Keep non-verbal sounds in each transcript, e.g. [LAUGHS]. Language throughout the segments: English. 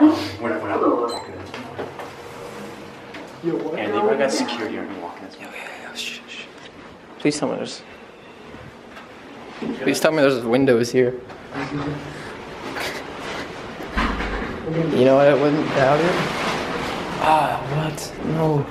We're not, we're not walking in. Yo, what? And they probably got security aren't walking as well. Please tell me there's. Please tell me there's windows here. You know what? I wouldn't doubt it. Ah, what? No.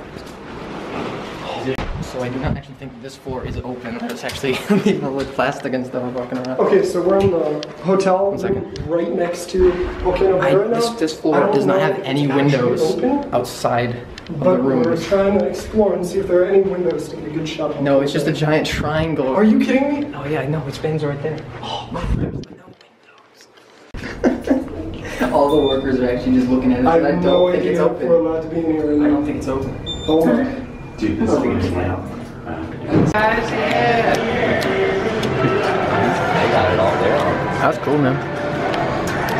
So I do not actually think this floor is open. It's actually [LAUGHS] people with plastic and stuff walking around. Okay, so we're in the hotel One second. right next to Volcano I, right now. this, this floor does not have any windows open, outside of the But we're trying to explore and see if there are any windows to get a good shot of No, it's just a giant triangle. Are you kidding me? Oh yeah, I know. It spans right there. [GASPS] Oh my. [LAUGHS] All the workers are actually just looking at it. I I don't no think idea it's open. we're allowed to be in here right I don't think it's open. Oh Dude, this is what it's. They got it all there. That's cool, man.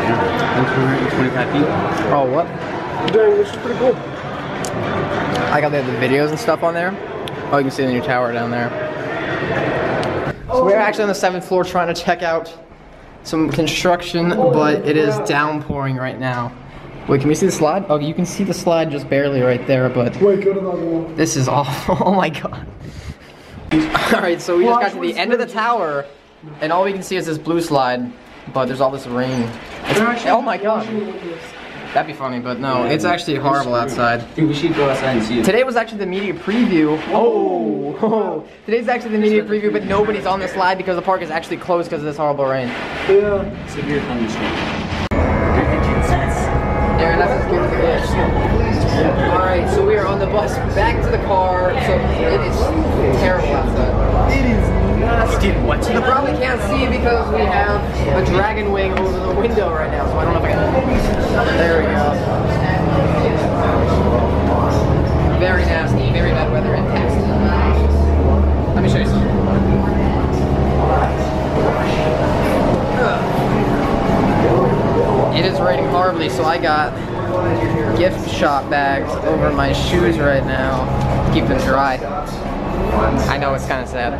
Yeah. 25 feet. Oh, what? Dang, this is pretty cool. I got the, the videos and stuff on there. Oh, you can see the new tower down there. So we're actually on the seventh floor trying to check out some construction, but it is downpouring right now. Wait, can we see the slide? Oh, you can see the slide just barely right there, but Wait, go to the other one. this is awful. [LAUGHS] Oh my god. All right, so we just got to the end of the tower, and all we can see is this blue slide, but there's all this rain. It's- oh my god. That'd be funny, but no, it's actually horrible outside. Dude, we should go outside and see it. Today was actually the media preview. Oh, oh. [LAUGHS] today's actually the media preview, but nobody's on the slide because the park is actually closed because of this horrible rain. Yeah. Severe thunderstorm. Aaron, that's as good as it gets. All right, so we are on the bus back to the car. So it is terrible outside. It is nasty. What? You probably can't see because we have a dragon wing over the window right now. So I don't know if I can. There we go. Horribly, so I got gift shop bags over my shoes right now. Keep them dry. I know it's kind of sad.